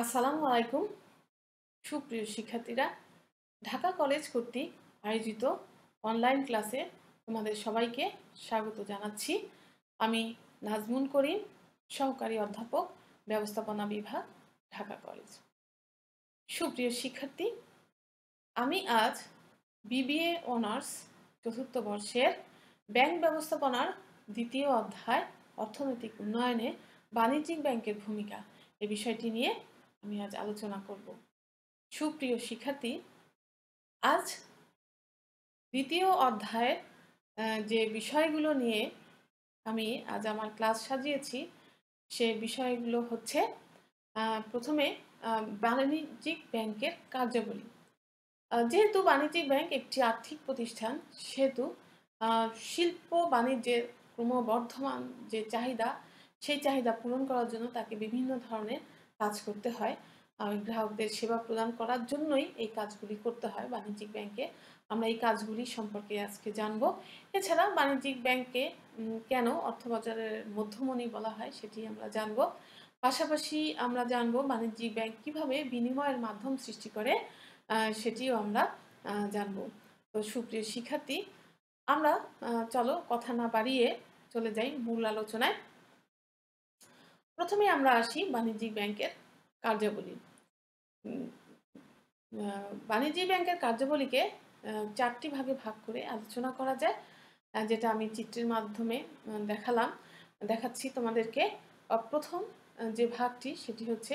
আসসালামু আলাইকুম। সুপ্রিয় শিক্ষার্থীরা, ঢাকা কলেজ কর্তৃক আয়োজিত অনলাইন ক্লাসে তোমাদের সবাইকে স্বাগত জানাচ্ছি। আমি নাজমুন করিম, সহকারী অধ্যাপক, ব্যবস্থাপনা বিভাগ, ঢাকা কলেজ। সুপ্রিয় শিক্ষার্থী, আমি আজ বিবিএ অনার্স চতুর্থ বর্ষের ব্যাংক ব্যবস্থাপনার দ্বিতীয় অধ্যায় অর্থনৈতিক উন্নয়নে বাণিজ্যিক ব্যাংকের ভূমিকা এ বিষয়টি নিয়ে আমি আজ আলোচনা করব। সুপ্রিয় শিক্ষার্থী, আজ দ্বিতীয় অধ্যায়ের যে বিষয়গুলো নিয়ে আমি আজ আমার ক্লাস সাজিয়েছি, সে বিষয়গুলো হচ্ছে প্রথমে বাণিজ্যিক ব্যাংকের কার্যাবলী। যেহেতু বাণিজ্যিক ব্যাংক একটি আর্থিক প্রতিষ্ঠান, সেহেতু শিল্প বাণিজ্যের ক্রমবর্ধমান যে চাহিদা, সেই চাহিদা পূরণ করার জন্য তাকে বিভিন্ন ধরনের কাজ করতে হয়। গ্রাহকদের সেবা প্রদান করার জন্যই এই কাজগুলি করতে হয় বাণিজ্যিক ব্যাংকে। আমরা এই কাজগুলি সম্পর্কে আজকে জানব। এছাড়া বাণিজ্যিক ব্যাংকে কেন অর্থবাজারের মধ্যমণি বলা হয় সেটি আমরা জানব। পাশাপাশি আমরা জানব বাণিজ্যিক ব্যাংক কীভাবে বিনিময়ের মাধ্যম সৃষ্টি করে সেটিও আমরা জানব। তো সুপ্রিয় শিক্ষার্থী, আমরা চলো কথা না বাড়িয়ে চলে যাই মূল আলোচনায়। প্রথমে আমরা আসি বাণিজ্যিক ব্যাংকের কার্যাবলী। বাণিজ্যিক ব্যাংকের কার্যাবলীকে চারটি ভাগে ভাগ করে আলোচনা করা যায় যেটা আমি চিত্রের মাধ্যমে দেখালাম। দেখাচ্ছি তোমাদেরকে প্রথম যে ভাগটি সেটি হচ্ছে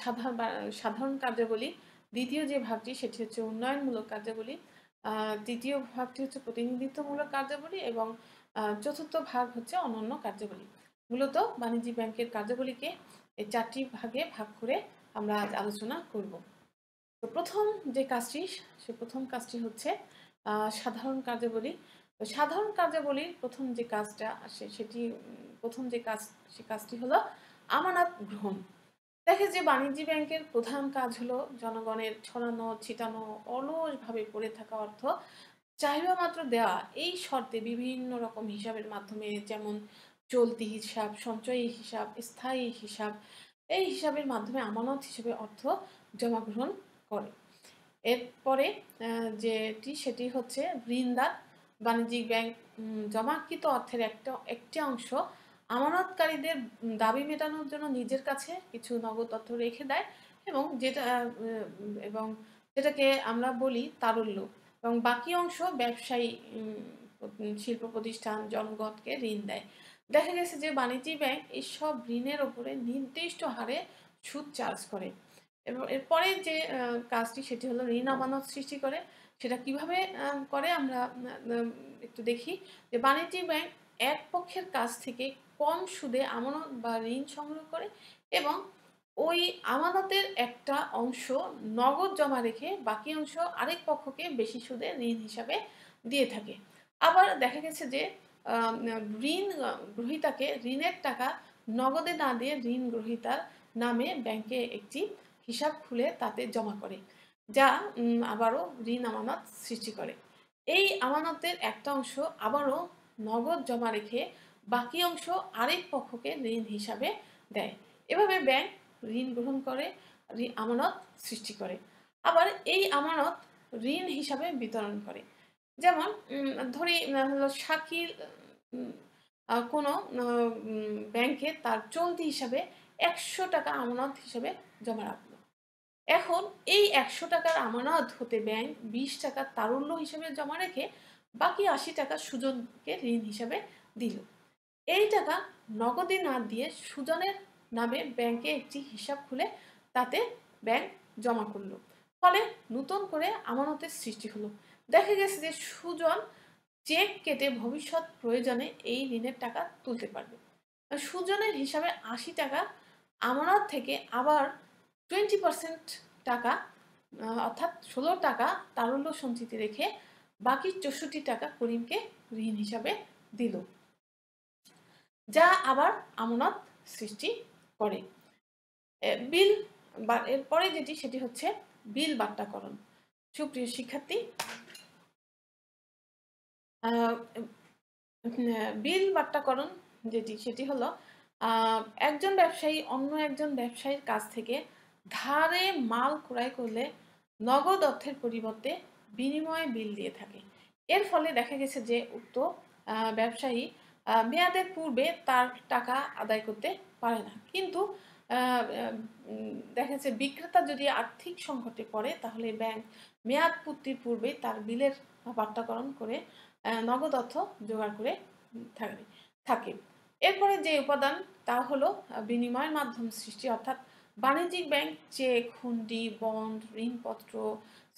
সাধারণ সাধারণ কার্যাবলী। দ্বিতীয় যে ভাগটি সেটি হচ্ছে উন্নয়নমূলক কার্যাবলী। তৃতীয় ভাগটি হচ্ছে প্রতিনিধিত্বমূলক কার্যাবলী এবং চতুর্থ ভাগ হচ্ছে অনন্য কার্যাবলী। মূলত বাণিজ্যিক ব্যাংকের কার্যাবলীকে এই চারটি ভাগে ভাগ করে আমরা আজ আলোচনা করব। তো প্রথম যে কাজটি, সে প্রথম কাজটি হচ্ছে সাধারণ কার্যাবলী। তো সাধারণ কার্যাবলীর প্রথম যে কাজটা আসে সেটি, প্রথম যে কাজ, সে কাজটি হলো আমানত গ্রহণ। দেখে যে বাণিজ্যিক ব্যাংকের প্রধান কাজ হলো জনগণের ছড়ানো, ছিটানো, অলসভাবে পড়ে থাকা অর্থ চাহিদা মাত্র দেওয়া। এই শর্তে বিভিন্ন রকম হিসাবের মাধ্যমে যেমন চলতি হিসাব, সঞ্চয়ী হিসাব, স্থায়ী হিসাব, এই হিসাবের মাধ্যমে আমানত হিসেবে অর্থ জমা গ্রহণ করে। এরপরে যেটি, সেটি হচ্ছে ঋণদার বাণিজ্যিক ব্যাংক জমাকৃত অর্থের একটা, একটি অংশ আমানতকারীদের দাবি মেটানোর জন্য নিজের কাছে কিছু নগদ অর্থ রেখে দেয় এবং যেটা এবং যেটাকে আমরা বলি তারল্য। এবং বাকি অংশ ব্যবসায়ী শিল্প প্রতিষ্ঠান, জনগণকে ঋণ দেয়। দেখা গেছে যে বাণিজ্যিক ব্যাংক এইসব ঋণের ওপরে নির্দিষ্ট হারে সুদ চার্জ করে। এবং এরপরে যে কাজটি সেটি হলো ঋণ আমানত সৃষ্টি করে। সেটা কীভাবে করে আমরা একটু দেখি। যে বাণিজ্যিক ব্যাংক এক পক্ষের কাছ থেকে কম সুদে আমানত বা ঋণ সংগ্রহ করে এবং ওই আমানতের একটা অংশ নগদ জমা রেখে বাকি অংশ আরেক পক্ষকে বেশি সুদে ঋণ হিসাবে দিয়ে থাকে। আবার দেখা গেছে যে ঋণ, গ্রহীতাকে ঋণের টাকা নগদে না দিয়ে ঋণ গ্রহীতার নামে ব্যাংকে একটি হিসাব খুলে তাতে জমা করে, যা আবারও ঋণ আমানত সৃষ্টি করে। এই আমানতের একটা অংশ আবারও নগদ জমা রেখে বাকি অংশ আরেক পক্ষকে ঋণ হিসাবে দেয়। এভাবে ব্যাংক ঋণ গ্রহণ করে আমানত সৃষ্টি করে। আবার এই আমানত ঋণ হিসাবে বিতরণ করে। যেমন ধরি হলো শাকিল কোনো ব্যাংকে তার চলতি হিসাবে একশো টাকা আমানত হিসাবে জমা রাখল। এখন এই একশো টাকার আমানত হতে ব্যাংক বিশ টাকা তারল্য হিসেবে জমা রেখে বাকি আশি টাকা সুজনকে ঋণ হিসাবে দিল। এই টাকা নগদে না দিয়ে সুজনের নামে ব্যাংকে একটি হিসাব খুলে তাতে ব্যাংক জমা করল। ফলে নতুন করে আমানতের সৃষ্টি হলো। দেখা গেছে যে সুজন চেক কেটে ভবিষ্যৎ প্রয়োজনে এই ঋণের টাকা তুলতে পারবে। সুজনের হিসাবে আশি টাকা আমানত থেকে আবার টোয়েন্টি পার্সেন্ট টাকা অর্থাৎ ষোলো টাকা তারল্য সঞ্চিতি রেখে বাকি চৌষট্টি টাকা করিমকে ঋণ হিসাবে দিল, যা আবার আমানত সৃষ্টি করে। বিল বা এরপরে যেটি, সেটি হচ্ছে বিল বাট্টাকরণ সুপ্রিয় শিক্ষার্থী বিল বাট্টাকরণ যেটি, সেটি হলো একজন ব্যবসায়ী অন্য একজন ব্যবসায়ীর কাছ থেকে ধারে মাল ক্রয় করলে নগদ অর্থের পরিবর্তে বিনিময়ে বিল দিয়ে থাকে। এর ফলে দেখা গেছে যে উক্ত ব্যবসায়ী মেয়াদের পূর্বে তার টাকা আদায় করতে পারে না। কিন্তু দেখা যাচ্ছে বিক্রেতা যদি আর্থিক সংকটে পড়ে, তাহলে ব্যাংক মেয়াদ পূর্তির পূর্বে তার বিলের পাট্টাকরণ করে নগদ অর্থ জোগাড় করে থাকে থাকে। এরপরে যে উপাদান, তা হলো বিনিময়ের মাধ্যম সৃষ্টি, অর্থাৎ বাণিজ্যিক ব্যাংক চেক হুন্ডি বন্ড ঋণপত্র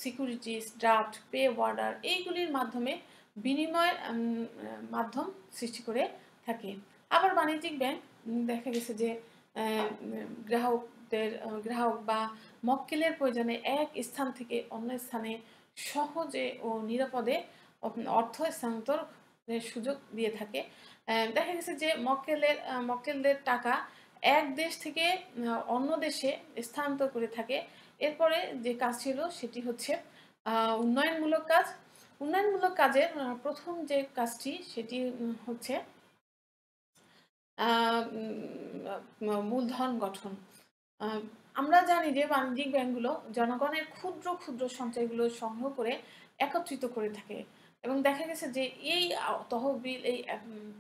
সিকিউরিটিস ড্রাফট পে অর্ডার এইগুলির মাধ্যমে বিনিময়ের মাধ্যম সৃষ্টি করে থাকে। আবার বাণিজ্যিক ব্যাংক দেখা গেছে যে গ্রাহকদের গ্রাহক বা মক্কেলের প্রয়োজনে এক স্থান থেকে অন্য স্থানে সহজে ও নিরাপদে অর্থ স্থানান্তর সুযোগ দিয়ে থাকে। দেখা গেছে যে মক্কেলের মক্কেলদের টাকা এক দেশ থেকে অন্য দেশে স্থানান্তর করে থাকে। এরপরে যে কাজ ছিল সেটি হচ্ছে উন্নয়নমূলক কাজ। উন্নয়নমূলক কাজের প্রথম যে কাজটি সেটি হচ্ছে মূলধন গঠন। আমরা জানি যে বাণিজ্যিক ব্যাংকগুলো জনগণের ক্ষুদ্র ক্ষুদ্র সঞ্চয়গুলো সংগ্রহ করে একত্রিত করে থাকে এবং দেখা গেছে যে এই তহবিল, এই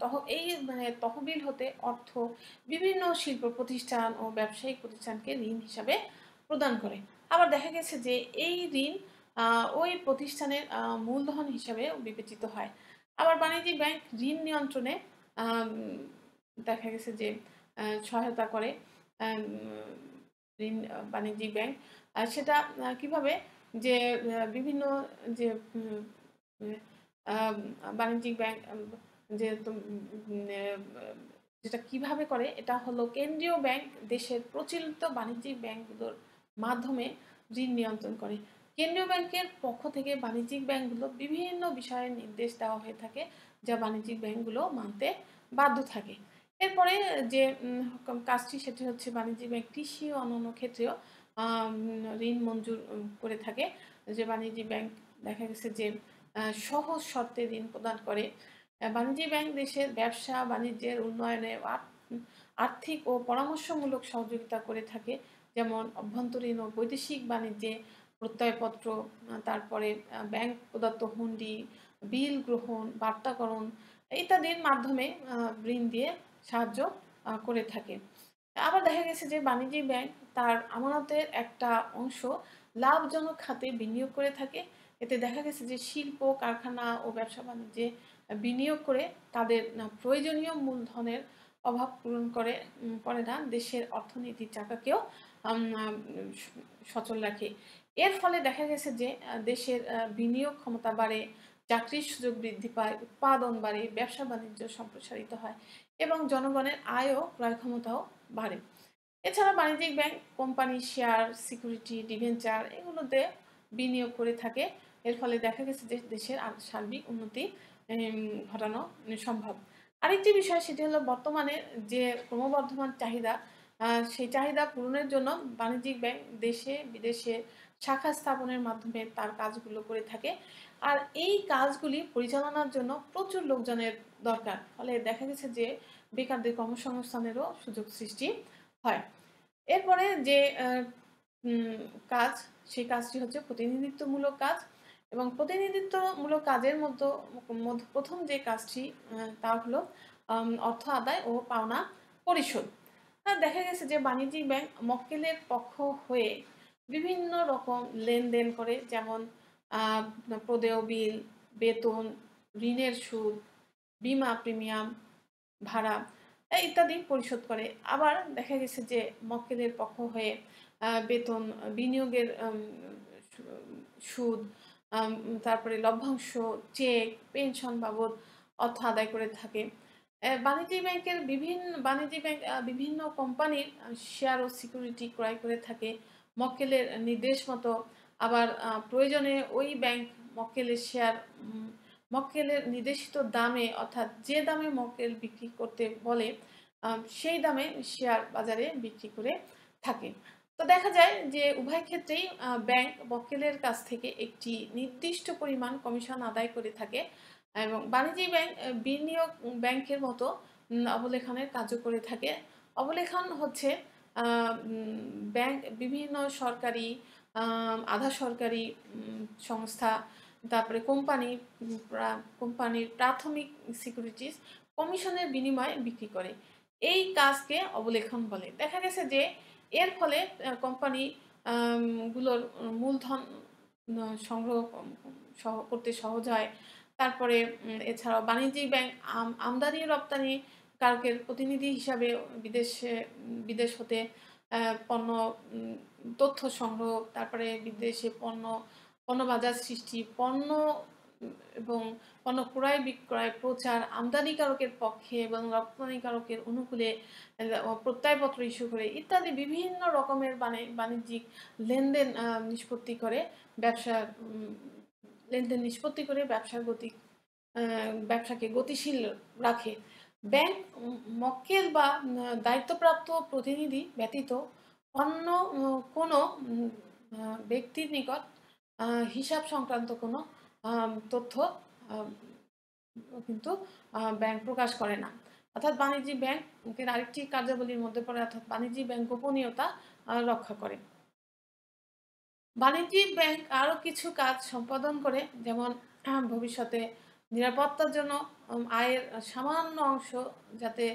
তহ, এই মানে তহবিল হতে অর্থ বিভিন্ন শিল্প প্রতিষ্ঠান ও ব্যবসায়িক প্রতিষ্ঠানকে ঋণ হিসাবে প্রদান করে। আবার দেখা গেছে যে এই ঋণ ওই প্রতিষ্ঠানের মূলধন হিসাবে বিবেচিত হয়। আবার বাণিজ্যিক ব্যাংক ঋণ নিয়ন্ত্রণে দেখা গেছে যে সহায়তা করে ঋণ বাণিজ্যিক ব্যাংক। সেটা কীভাবে যে বিভিন্ন যে বাণিজ্যিক ব্যাংক যে যেটা কীভাবে করে, এটা হলো কেন্দ্রীয় ব্যাংক দেশের প্রচলিত বাণিজ্যিক ব্যাংকগুলোর মাধ্যমে ঋণ নিয়ন্ত্রণ করে। কেন্দ্রীয় ব্যাংকের পক্ষ থেকে বাণিজ্যিক ব্যাংকগুলো বিভিন্ন বিষয়ে নির্দেশ দেওয়া হয়ে থাকে, যা বাণিজ্যিক ব্যাংকগুলো মানতে বাধ্য থাকে। এরপরে যে কাজটি সেটি হচ্ছে বাণিজ্যিক ব্যাংক, কৃষি ও অন্যান্য ক্ষেত্রেও ঋণ মঞ্জুর করে থাকে। যে বাণিজ্যিক ব্যাংক দেখা গেছে যে সহজ শর্তে ঋণ প্রদান করে। বাণিজ্যিক ব্যাংক দেশের ব্যবসা, বাণিজ্যের উন্নয়নে আর্থিক ও পরামর্শমূলক সহযোগিতা করে থাকে। যেমন অভ্যন্তরীণ ও বৈদেশিক বাণিজ্যে প্রত্যয়পত্র তারপরে ব্যাংক প্রদত্ত হুন্ডি, বিল গ্রহণ, বার্তাকরণ, ইত্যাদির মাধ্যমে ঋণ দিয়ে সাহায্য করে থাকে। আবার দেখা গেছে যে বাণিজ্যিক ব্যাংক তার আমানতের একটা অংশ লাভজনক খাতে বিনিয়োগ করে থাকে। এতে দেখা গেছে যে শিল্প, কারখানা ও ব্যবসা বাণিজ্যে বিনিয়োগ করে তাদের প্রয়োজনীয় মূলধনের অভাব পূরণ করে করে না, দেশের অর্থনীতির চাকাকেও সচল রাখে। এর ফলে দেখা গেছে যে দেশের বিনিয়োগ ক্ষমতা বাড়ে, চাকরির সুযোগ বৃদ্ধি পায়, উৎপাদন বাড়ে, ব্যবসা বাণিজ্য সম্প্রসারিত হয়। এবং জনগণের আয়ও ক্রয় ক্ষমতাও বাড়ে। এছাড়া বাণিজ্যিক bank, company, share, security, debenture এগুলোতে বিনিয়োগ করে থাকে। এর ফলে দেখা গেছে যে দেশের সার্বিক উন্নতি ঘটানো সম্ভব। আরেকটি বিষয় সেটি হলো বর্তমানে যে ক্রমবর্ধমান চাহিদা সেই চাহিদা পূরণের জন্য বাণিজ্যিক ব্যাংক দেশে বিদেশে শাখা স্থাপনের মাধ্যমে তার কাজগুলো করে থাকে। আর এই কাজগুলি পরিচালনার জন্য প্রচুর লোকজনের দরকার। ফলে দেখা গেছে যে বেকারদের কর্মসংস্থানেরও সুযোগ সৃষ্টি হয়। এরপরে যে কাজ, সেই কাজটি হচ্ছে প্রতিনিধিত্বমূলক কাজ এবং প্রতিনিধিত্বমূলক কাজের মধ্যে প্রথম যে কাজটি তা হলো অর্থ আদায় ও পাওনা পরিশোধ। হ্যাঁ দেখা গেছে যে বাণিজ্যিক ব্যাংক মক্কেলের পক্ষ হয়ে বিভিন্ন রকম লেনদেন করে, যেমন প্রদেয় বিল, বেতন, ঋণের সুদ, বিমা প্রিমিয়াম, ভাড়া ইত্যাদি পরিশোধ করে। আবার দেখা গেছে যে মক্কেলের পক্ষ হয়ে বেতন বিনিয়োগের সুদ তারপরে লভ্যাংশ, চেক, পেনশন বাবদ অর্থ আদায় করে থাকে। বাণিজ্যিক ব্যাংকের বিভিন্ন বাণিজ্যিক ব্যাংক বিভিন্ন কোম্পানির শেয়ার ও সিকিউরিটি ক্রয় করে থাকে। মক্কেলের নির্দেশ মতো আবার প্রয়োজনে ওই ব্যাংক মক্কেলের শেয়ার মক্কেলের নির্দেশিত দামে অর্থাৎ যে দামে মক্কেল বিক্রি করতে বলে সেই দামে শেয়ার বাজারে বিক্রি করে থাকে। তো দেখা যায় যে উভয় ক্ষেত্রেই ব্যাংক মক্কেলের কাছ থেকে একটি নির্দিষ্ট পরিমাণ কমিশন আদায় করে থাকে এবং বাণিজ্যিক ব্যাংক বিনিয়োগ ব্যাংকের মতো অবলেখনের কাজও করে থাকে। অবলেখন হচ্ছে ব্যাংক বিভিন্ন সরকারি আধা সরকারি সংস্থা, তারপরে কোম্পানি কোম্পানির প্রাথমিক সিকিউরিটিস কমিশনের বিনিময়ে বিক্রি করে। এই কাজকে অবলেখন বলে। দেখা গেছে যে, এর ফলে কোম্পানি গুলোর মূলধন সংগ্রহ সহ, করতে সহজ হয়। তারপরে এছাড়াও বাণিজ্যিক ব্যাংক আমদানি রপ্তানি কারকের প্রতিনিধি হিসাবে বিদেশে, বিদেশ হতে পণ্য তথ্য সংগ্রহ, তারপরে বিদেশে পণ্য পণ্য বাজার সৃষ্টি, পণ্য, এবং পণ্য ক্রয় বিক্রয় প্রচার, আমদানিকারকের পক্ষে এবং রপ্তানিকারকের অনুকূলে প্রত্যয়পত্র ইস্যু করে ইত্যাদি বিভিন্ন রকমের বাণিজ্যিক লেনদেন নিষ্পত্তি করে ব্যবসার লেনদেন নিষ্পত্তি করে ব্যবসার গতি ব্যবসাকে গতিশীল রাখে। ব্যাংক মক্কেল বা দায়িত্বপ্রাপ্ত প্রতিনিধি ব্যতীত অন্য কোনো ব্যক্তির নিকট হিসাব সংক্রান্ত কোনো তথ্য কিন্তু ব্যাংক প্রকাশ করে না। অর্থাৎ বাণিজ্যিক ব্যাংকের আরেকটি কার্যাবলীর মধ্যে পড়ে, অর্থাৎ বাণিজ্যিক ব্যাংক গোপনীয়তা রক্ষা করে। বাণিজ্যিক ব্যাংক আরও কিছু কাজ সম্পাদন করে, যেমন ভবিষ্যতে নিরাপত্তার জন্য আয়ের সামান্য অংশ যাতে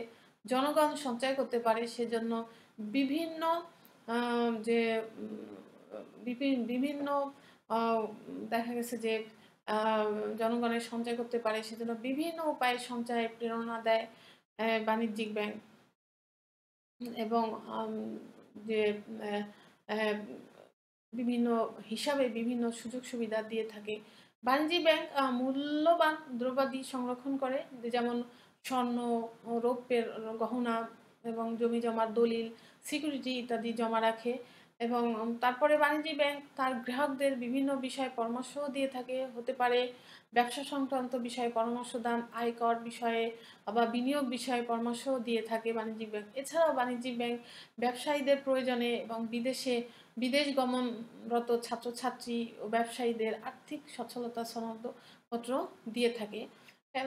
জনগণ সঞ্চয় করতে পারে, সেজন্য বিভিন্ন যে বিভিন্ন দেখা গেছে যে জনগণের সঞ্চয় করতে পারে, সেজন্য বিভিন্ন উপায়ে সঞ্চয় প্রেরণা দেয় বাণিজ্যিক ব্যাংক। এবং যে বিভিন্ন হিসাবে বিভিন্ন সুযোগ সুবিধা দিয়ে থাকে বাণিজ্যিক ব্যাংক মূল্যবান দ্রব্যাদি সংরক্ষণ করে, যেমন স্বর্ণ, রৌপ্যের গহনা এবং জমি জমার দলিল সিকিউরিটি ইত্যাদি জমা রাখে এবং তারপরে বাণিজ্যিক ব্যাংক তার গ্রাহকদের বিভিন্ন বিষয়ে পরামর্শও দিয়ে থাকে। হতে পারে ব্যবসা সংক্রান্ত বিষয়ে পরামর্শ দান, আয়কর বিষয়ে বা বিনিয়োগ বিষয়ে পরামর্শও দিয়ে থাকে বাণিজ্যিক ব্যাংক। এছাড়াও বাণিজ্যিক ব্যাংক ব্যবসায়ীদের প্রয়োজনে এবং বিদেশে বিদেশ গমনরত ছাত্রছাত্রী ও ব্যবসায়ীদের আর্থিক সচ্ছলতা সনদপত্র দিয়ে থাকে।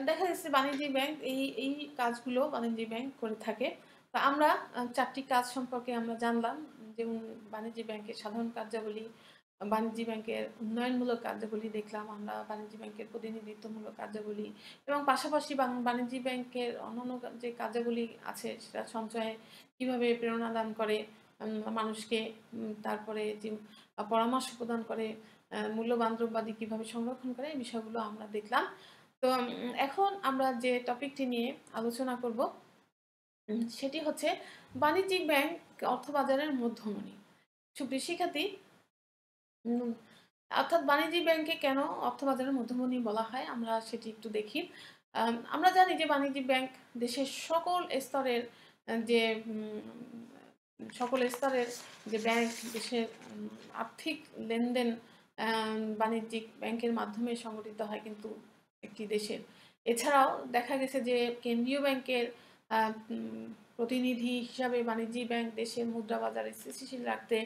দেখা যাচ্ছে বাণিজ্যিক ব্যাংক এই এই কাজগুলো বাণিজ্যিক ব্যাংক করে থাকে। তা আমরা চারটি কাজ সম্পর্কে আমরা জানলাম। যেমন বাণিজ্যিক ব্যাংকের সাধারণ কার্যাবলী, বাণিজ্যিক ব্যাংকের উন্নয়নমূলক কার্যাবলী দেখলাম আমরা, বাণিজ্যিক ব্যাংকের প্রতিনিধিত্বমূলক কার্যাবলী এবং পাশাপাশি বাণিজ্যিক ব্যাংকের অন্যান্য যে কার্যাবলী আছে সেটা সঞ্চয়ে কীভাবে প্রেরণা দান করে মানুষকে তারপরে যে পরামর্শ প্রদান করে মূল্যবান দ্রব্যাদি কীভাবে সংরক্ষণ করে, এই বিষয়গুলো আমরা দেখলাম। তো এখন আমরা যে টপিকটি নিয়ে আলোচনা করব সেটি হচ্ছে বাণিজ্যিক ব্যাংক অর্থবাজারের মধ্যমণি। সুপ্রিয় শিক্ষার্থী অর্থাৎ বাণিজ্যিক ব্যাংকে কেন অর্থবাজারের মধ্যমণি বলা হয়, আমরা সেটি একটু দেখি। আমরা জানি যে বাণিজ্যিক ব্যাংক দেশের সকল স্তরের, যে সকল স্তরের যে ব্যাংক দেশের আর্থিক লেনদেন বাণিজ্যিক ব্যাংকের মাধ্যমে সংগঠিত হয় কিন্তু একটি দেশের এছাড়াও দেখা গেছে যে কেন্দ্রীয় ব্যাংকের প্রতিনিধি হিসাবে বাণিজ্যিক ব্যাংক দেশের মুদ্রা বাজারে স্থিতিশীল রাখতে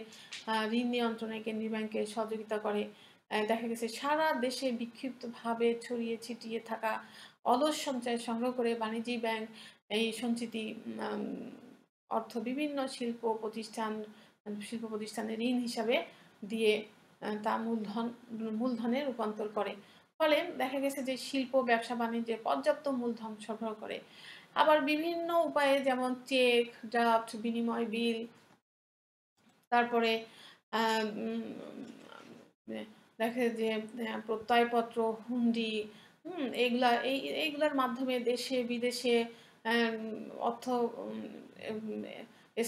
ঋণ নিয়ন্ত্রণে কেন্দ্রীয় ব্যাংকে সহযোগিতা করে। দেখা গেছে সারা দেশে বিক্ষিপ্তভাবে ছড়িয়ে ছিটিয়ে থাকা অলস সঞ্চয় সংগ্রহ করে বাণিজ্যিক ব্যাংক এই সঞ্চিতি অর্থ বিভিন্ন শিল্প প্রতিষ্ঠান শিল্প প্রতিষ্ঠানে ঋণ হিসাবে দিয়ে তা মূলধন, মূলধনে রূপান্তর করে। ফলে দেখা গেছে যে শিল্প, ব্যবসা, বাণিজ্যে পর্যাপ্ত মূলধন সরবরাহ করে। আবার বিভিন্ন উপায়ে যেমন চেক, ড্রাফট, বিনিময় বিল, তারপরে দেখে যে প্রত্যয়পত্র, হুন্ডি, হুম, এগুলা, এই, এইগুলার মাধ্যমে দেশে, বিদেশে অর্থ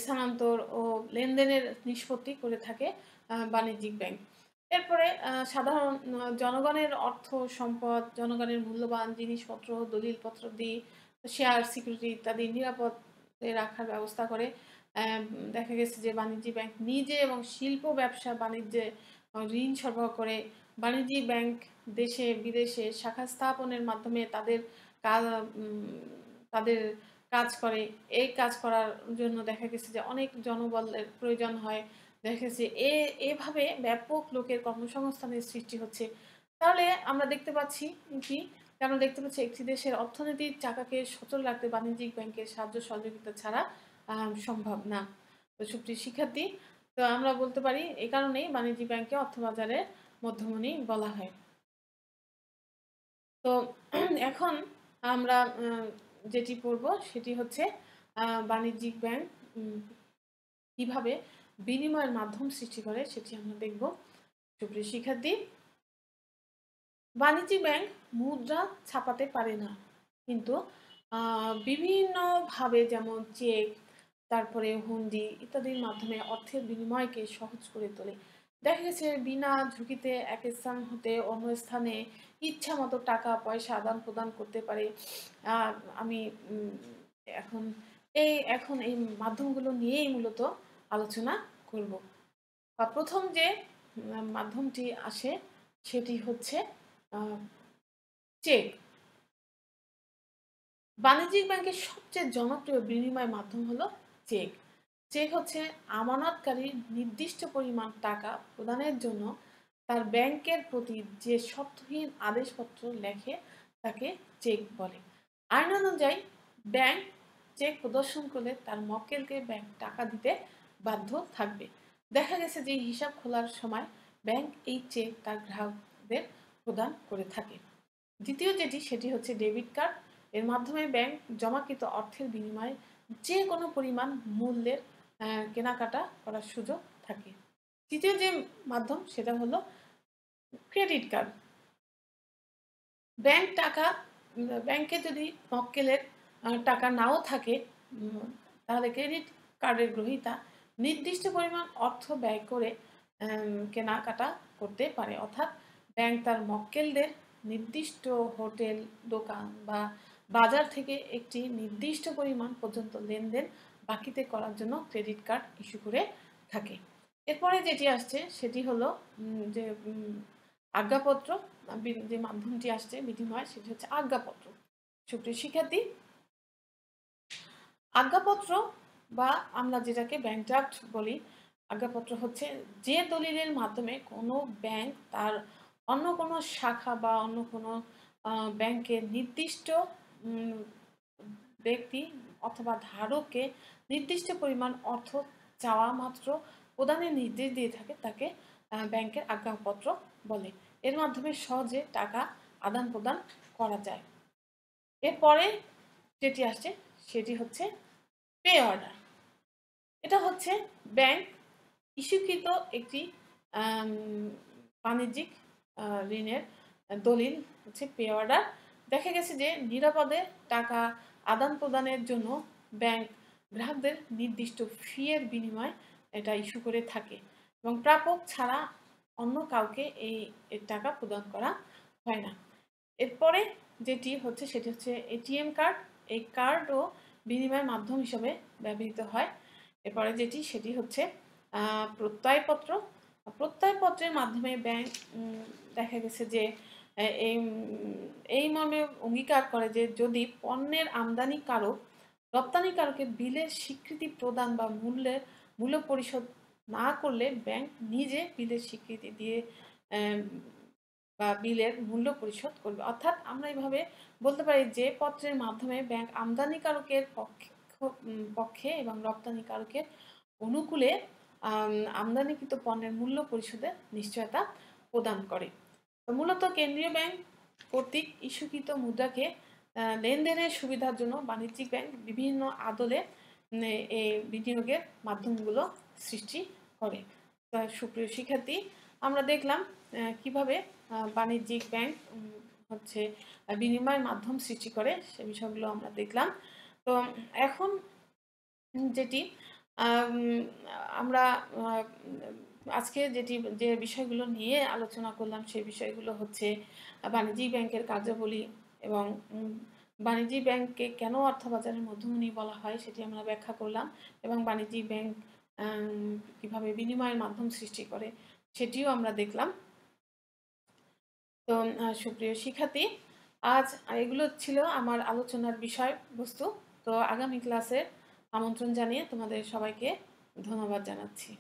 স্থানান্তর ও লেনদেনের নিষ্পত্তি করে থাকে বাণিজ্যিক ব্যাংক। এরপরে সাধারণ জনগণের অর্থ সম্পদ, জনগণের মূল্যবান জিনিসপত্র, দলিলপত্র দিয়ে শেয়ার, সিকিউরিটি ইত্যাদি নিরাপদে রাখার ব্যবস্থা করে। দেখা গেছে যে বাণিজ্যিক ব্যাংক নিজে এবং শিল্প, ব্যবসা, বাণিজ্যে ঋণ সরবরাহ করে। বাণিজ্যিক ব্যাংক দেশে বিদেশে শাখা স্থাপনের মাধ্যমে তাদের তাদের কাজ করে। এই কাজ করার জন্য দেখা গেছে যে অনেক জনবলের প্রয়োজন হয়। দেখা গেছে এ, এভাবে ব্যাপক লোকের কর্মসংস্থানের সৃষ্টি হচ্ছে। তাহলে আমরা দেখতে পাচ্ছি কি? আমরা দেখতে পাচ্ছি একটি দেশের অর্থনীতির চাকাকে সচল রাখতে বাণিজ্যিক ব্যাংকের সাহায্য সহযোগিতা ছাড়া সম্ভব না। তো শিক্ষার্থী, তো আমরা বলতে পারি এই কারণেই বাণিজ্যিক ব্যাংকে অর্থবাজারের মধ্যমণি বলা হয়। তো এখন আমরা যেটি পড়ব সেটি হচ্ছে বাণিজ্যিক ব্যাংক কীভাবে বিনিময়ের মাধ্যম সৃষ্টি করে সেটি আমরা দেখব। সুপ্রিয় শিক্ষার্থী, বাণিজ্যিক ব্যাংক মুদ্রা ছাপাতে পারে না, কিন্তু বিভিন্নভাবে যেমন চেক, তারপরে হুন্ডি ইত্যাদির মাধ্যমে অর্থের বিনিময়কে সহজ করে তোলে। দেখা গেছে বিনা ঝুঁকিতে এক স্থান হতে অন্য স্থানে ইচ্ছা মতো টাকা, পয়সা আদান প্রদান করতে পারে। আমি এখন এই এখন এই মাধ্যমগুলো নিয়েই মূলত আলোচনা করব। বা প্রথম যে মাধ্যমটি আসে সেটি হচ্ছে চেক। বাণিজ্যিক ব্যাংকের সবচেয়ে জনপ্রিয় বিনিময় মাধ্যম হলো চেক। চেক হচ্ছে আমানতকারী নির্দিষ্ট পরিমাণ টাকা প্রদানের জন্য তার ব্যাংকের প্রতি যে শর্তহীন আদেশপত্র লেখে, তাকে চেক বলে। আইন অনুযায়ী ব্যাংক চেক প্রদর্শন করলে তার মক্কেলকে ব্যাংক টাকা দিতে বাধ্য থাকবে। দেখা গেছে যে হিসাব খোলার সময় ব্যাংক এই চেক তার গ্রাহকদের প্রদান করে থাকে। দ্বিতীয় যেটি, সেটি হচ্ছে ডেবিট কার্ড। এর মাধ্যমে ব্যাংক জমাকৃত অর্থের বিনিময়ে যে কোনো পরিমাণ মূল্যের কেনাকাটা করার সুযোগ থাকে। তৃতীয় যে মাধ্যম সেটা হলো ক্রেডিট কার্ড। ব্যাংক টাকা, ব্যাংকে যদি মক্কেলের টাকা নাও থাকে তাহলে ক্রেডিট কার্ডের গ্রহীতা নির্দিষ্ট পরিমাণ অর্থ ব্যয় করে কেনাকাটা করতে পারে। অর্থাৎ ব্যাংক তার মক্কেলদের নির্দিষ্ট হোটেল, দোকান বা বাজার থেকে একটি নির্দিষ্ট পরিমাণ পর্যন্ত লেনদেন বাকিতে করার জন্য ক্রেডিট কার্ড ইস্যু করে থাকে। এরপরে যেটি আসছে সেটি হলো যে আজ্ঞাপত্র যে মাধ্যমটি আসছে, বিনিময় সেটি হচ্ছে আজ্ঞাপত্র। সুপ্রিয় শিক্ষার্থী, আজ্ঞাপত্র বা আমরা যেটাকে ব্যাংক ড্রাফট বলি, আজ্ঞাপত্র হচ্ছে যে দলিলের মাধ্যমে কোনো ব্যাংক তার অন্য কোনো শাখা বা অন্য কোনো ব্যাংকের নির্দিষ্ট ব্যক্তি অথবা ধারককে নির্দিষ্ট পরিমাণ অর্থ চাওয়া মাত্র প্রদানের নির্দেশ দিয়ে থাকে, তাকে ব্যাংকের আজ্ঞাপত্র বলে। এর মাধ্যমে সহজে টাকা আদান প্রদান করা যায়। এরপরে যেটি আসছে, সেটি হচ্ছে পে অর্ডার। এটা হচ্ছে ব্যাংক ইস্যুকৃত একটি বাণিজ্যিক ঋণের দলিল হচ্ছে পে অর্ডার। দেখা গেছে যে নিরাপদে টাকা আদান প্রদানের জন্য ব্যাংক গ্রাহকদের নির্দিষ্ট ফিয়ের বিনিময়ে এটা ইস্যু করে থাকে। এবং প্রাপক ছাড়া অন্য কাউকে এই টাকা প্রদান করা হয় না। এরপরে যেটি হচ্ছে সেটি হচ্ছে এটিএম কার্ড। এই কার্ডও বিনিময়ের মাধ্যম হিসেবে ব্যবহৃত হয়। এরপরে যেটি, সেটি হচ্ছে প্রত্যয়পত্র। প্রত্যয়পত্রের মাধ্যমে ব্যাংক দেখা গেছে যে এই এই মর্মে অঙ্গীকার করে যে, যদি পণ্যের আমদানিকারক, রপ্তানিকারকের বিলের স্বীকৃতি প্রদান বা মূল্যের মূল্য পরিশোধ না করলে ব্যাংক নিজে বিলের স্বীকৃতি দিয়ে বা বিলের মূল্য পরিশোধ করবে। অর্থাৎ আমরা এইভাবে বলতে পারি যে পত্রের মাধ্যমে ব্যাংক আমদানিকারকের পক্ষে পক্ষে এবং রপ্তানিকারকের অনুকূলে আমদানিকৃত পণ্যের মূল্য পরিশোধের নিশ্চয়তা প্রদান করে। মূলত কেন্দ্রীয় ব্যাংক কর্তৃক ইস্যুকৃত মুদ্রাকে লেনদেনের সুবিধার জন্য বাণিজ্যিক ব্যাংক বিভিন্ন আদলে এই বিনিয়োগের মাধ্যমগুলো সৃষ্টি করে। সুপ্রিয় শিক্ষার্থী, আমরা দেখলাম কীভাবে বাণিজ্যিক ব্যাংক হচ্ছে বিনিময়ের মাধ্যম সৃষ্টি করে সে বিষয়গুলো আমরা দেখলাম। তো এখন যেটি আমরা আজকে যেটি, যে বিষয়গুলো নিয়ে আলোচনা করলাম সেই বিষয়গুলো হচ্ছে, বাণিজ্যিক ব্যাংকের কার্যাবলী এবং বাণিজ্যিক ব্যাংককে কেন অর্থবাজারের মধ্যমণি বলা হয় সেটি আমরা ব্যাখ্যা করলাম এবং বাণিজ্যিক ব্যাংক কীভাবে বিনিময়ের মাধ্যম সৃষ্টি করে সেটিও আমরা দেখলাম। তো সুপ্রিয় শিক্ষার্থী, আজ এগুলো ছিল আমার আলোচনার বিষয়বস্তু। তো আগামী ক্লাসের আমন্ত্রণ জানিয়ে তোমাদের সবাইকে ধন্যবাদ জানাচ্ছি।